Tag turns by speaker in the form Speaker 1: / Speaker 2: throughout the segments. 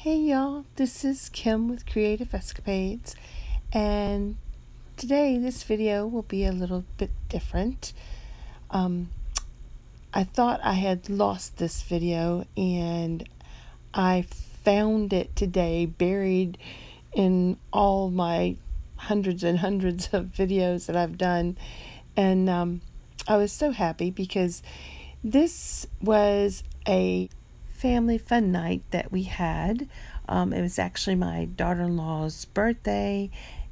Speaker 1: Hey y'all, this is Kim with Kreative Escapades, and today this video will be a little bit different. Um, I thought I had lost this video, and I found it today buried in all my hundreds and hundreds of videos that I've done, and um, I was so happy because this was a family fun night that we had. Um, it was actually my daughter in law's birthday,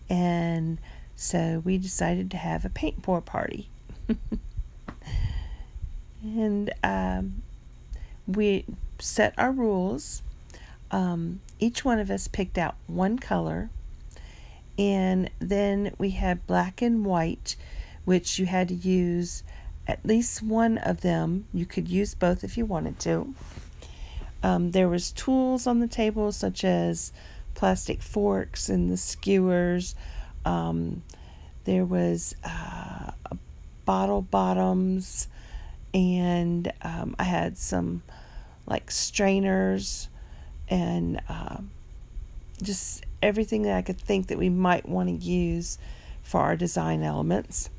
Speaker 1: and so we decided to have a paint pour party. and um, we set our rules. Um, each one of us picked out one color, and then we had black and white, which you had to use at least one of them. You could use both if you wanted to. Um, there was tools on the table such as plastic forks and the skewers. Um, there was uh, bottle bottoms, and um, I had some like strainers and uh, just everything that I could think that we might want to use for our design elements.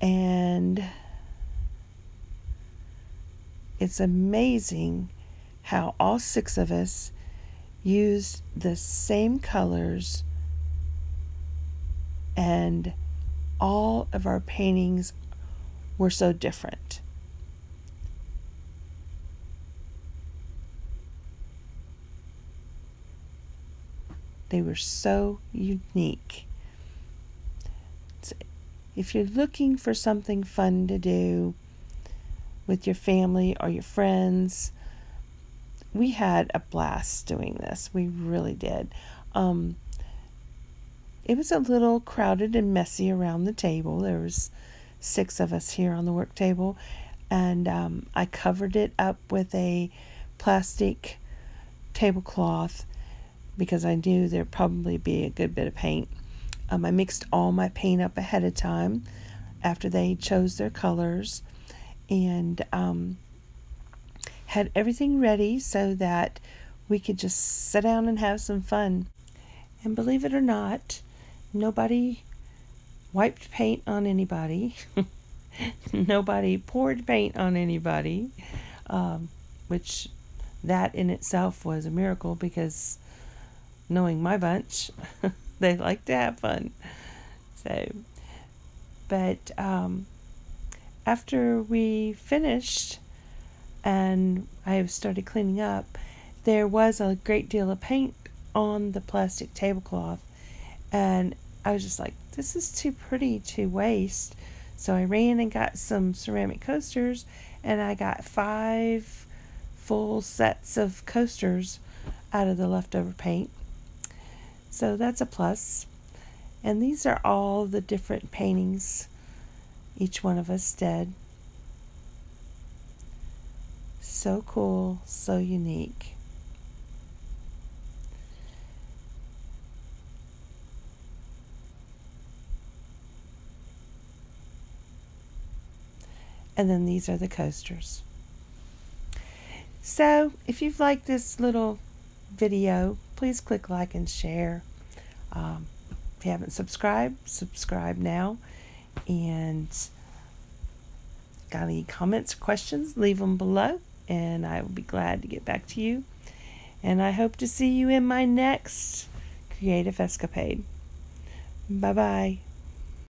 Speaker 1: And it's amazing how all six of us used the same colors and all of our paintings were so different. They were so unique. If you're looking for something fun to do, with your family or your friends. We had a blast doing this. We really did. Um, it was a little crowded and messy around the table. There was six of us here on the work table, and um, I covered it up with a plastic tablecloth because I knew there'd probably be a good bit of paint. Um, I mixed all my paint up ahead of time after they chose their colors and um, had everything ready so that we could just sit down and have some fun. And believe it or not, nobody wiped paint on anybody. nobody poured paint on anybody, um, which that in itself was a miracle because knowing my bunch, they like to have fun. So, but um, after we finished and I started cleaning up, there was a great deal of paint on the plastic tablecloth. And I was just like, this is too pretty to waste. So I ran and got some ceramic coasters and I got five full sets of coasters out of the leftover paint. So that's a plus. And these are all the different paintings each one of us dead. So cool, so unique. And then these are the coasters. So, if you've liked this little video, please click like and share. Um, if you haven't subscribed, subscribe now. And got any comments, questions, leave them below, and I will be glad to get back to you. And I hope to see you in my next creative escapade. Bye bye.